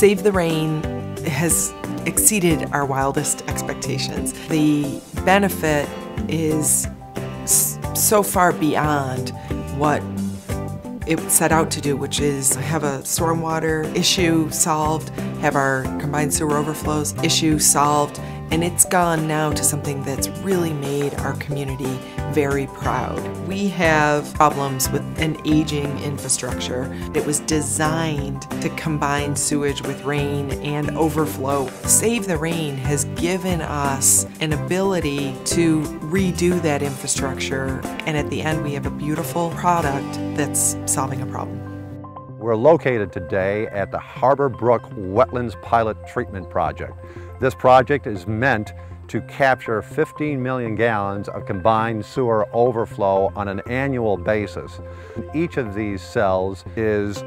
Save the Rain has exceeded our wildest expectations. The benefit is so far beyond what it set out to do, which is have a stormwater issue solved, have our combined sewer overflows issue solved, and it's gone now to something that's really made our community very proud. We have problems with an aging infrastructure. It was designed to combine sewage with rain and overflow. Save the Rain has given us an ability to redo that infrastructure, and at the end, we have a beautiful product that's solving a problem. We're located today at the Harbor Brook Wetlands Pilot Treatment Project. This project is meant to capture 15 million gallons of combined sewer overflow on an annual basis. Each of these cells is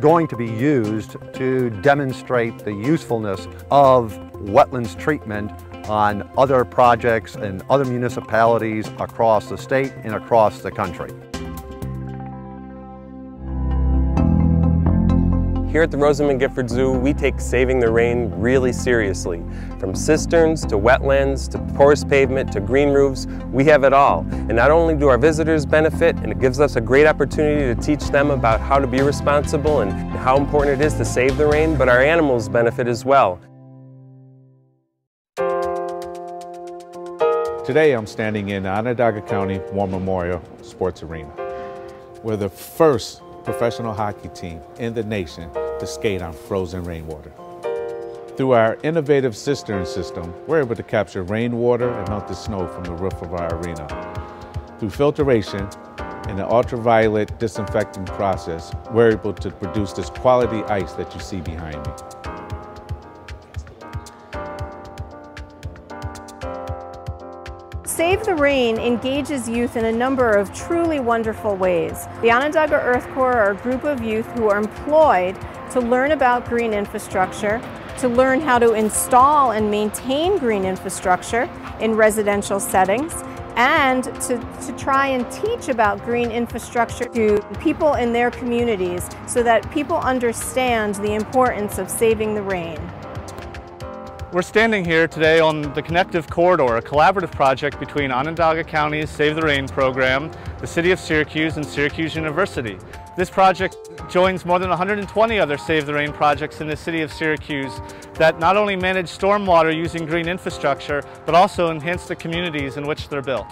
going to be used to demonstrate the usefulness of wetlands treatment on other projects and other municipalities across the state and across the country. Here at the Rosamond Gifford Zoo, we take saving the rain really seriously. From cisterns to wetlands to porous pavement to green roofs, we have it all. And not only do our visitors benefit, and it gives us a great opportunity to teach them about how to be responsible and how important it is to save the rain, but our animals benefit as well. Today I'm standing in Onondaga County War Memorial Sports Arena. We're the first professional hockey team in the nation to skate on frozen rainwater. Through our innovative cistern system, we're able to capture rainwater and melt the snow from the roof of our arena. Through filtration and an ultraviolet disinfecting process, we're able to produce this quality ice that you see behind me. Save the Rain engages youth in a number of truly wonderful ways. The Onondaga Earth Corps are a group of youth who are employed to learn about green infrastructure, to learn how to install and maintain green infrastructure in residential settings, and to, to try and teach about green infrastructure to people in their communities so that people understand the importance of saving the rain. We're standing here today on the Connective Corridor, a collaborative project between Onondaga County's Save the Rain program, the City of Syracuse, and Syracuse University. This project joins more than 120 other Save the Rain projects in the City of Syracuse that not only manage stormwater using green infrastructure, but also enhance the communities in which they're built.